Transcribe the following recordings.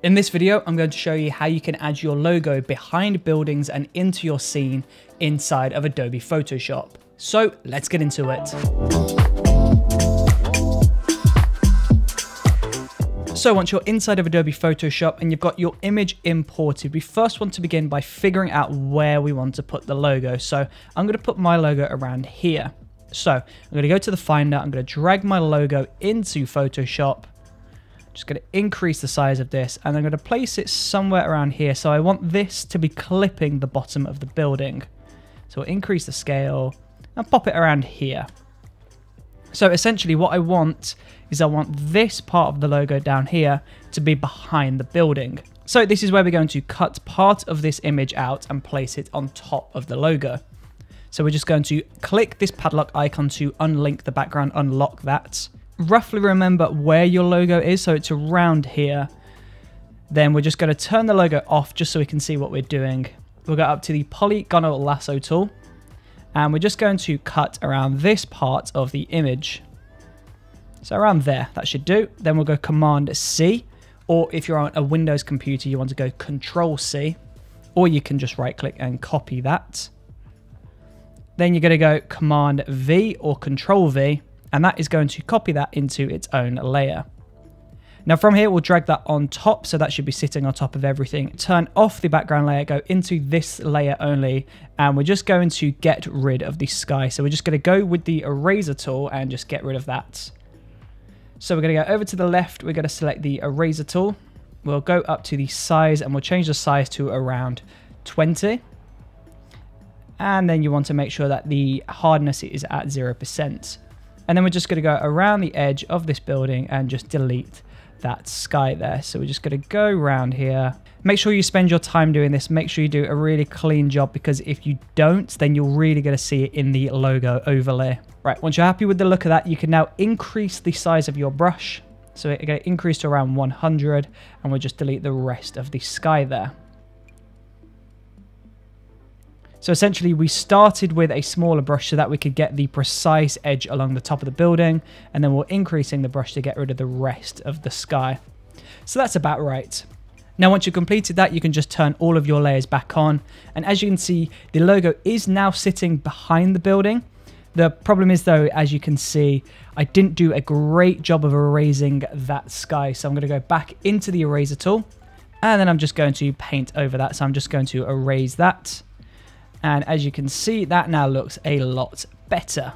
In this video, I'm going to show you how you can add your logo behind buildings and into your scene inside of Adobe Photoshop. So let's get into it. So once you're inside of Adobe Photoshop and you've got your image imported, we first want to begin by figuring out where we want to put the logo. So I'm going to put my logo around here. So I'm going to go to the Finder, I'm going to drag my logo into Photoshop, just going to increase the size of this, and I'm going to place it somewhere around here. So I want this to be clipping the bottom of the building. So we'll increase the scale and pop it around here. So essentially what I want is I want this part of the logo down here to be behind the building. So this is where we're going to cut part of this image out and place it on top of the logo. So we're just going to click this padlock icon to unlink the background, unlock that. Roughly remember where your logo is, so it's around here. Then we're just going to turn the logo off just so we can see what we're doing. We'll go up to the polygonal lasso tool and we're just going to cut around this part of the image. So around there, that should do. Then we'll go Command C, or if you're on a Windows computer, you want to go Control C, or you can just right click and copy that. Then you're going to go Command V or Control V, and that is going to copy that into its own layer. Now from here, we'll drag that on top, so that should be sitting on top of everything. Turn off the background layer, go into this layer only, and we're just going to get rid of the sky. So we're just going to go with the eraser tool and just get rid of that. So we're going to go over to the left, we're going to select the eraser tool. We'll go up to the size and we'll change the size to around 20 and then you want to make sure that the hardness is at 0%. And then we're just going to go around the edge of this building and just delete that sky there. So we're just going to go around here. Make sure you spend your time doing this. Make sure you do a really clean job because if you don't, then you're really going to see it in the logo overlay. Right, once you're happy with the look of that, you can now increase the size of your brush. So it increased to increase to around 100 and we'll just delete the rest of the sky there. So essentially we started with a smaller brush so that we could get the precise edge along the top of the building and then we're increasing the brush to get rid of the rest of the sky. So that's about right. Now once you've completed that you can just turn all of your layers back on and as you can see the logo is now sitting behind the building. The problem is though as you can see I didn't do a great job of erasing that sky so I'm going to go back into the eraser tool and then I'm just going to paint over that so I'm just going to erase that and as you can see, that now looks a lot better.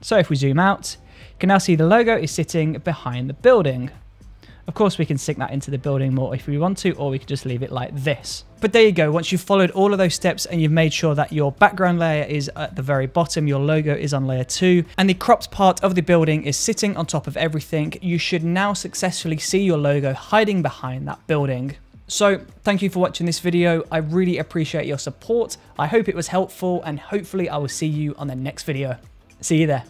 So if we zoom out, you can now see the logo is sitting behind the building. Of course, we can sink that into the building more if we want to, or we can just leave it like this. But there you go. Once you've followed all of those steps and you've made sure that your background layer is at the very bottom, your logo is on layer two, and the cropped part of the building is sitting on top of everything, you should now successfully see your logo hiding behind that building. So thank you for watching this video. I really appreciate your support. I hope it was helpful and hopefully I will see you on the next video. See you there.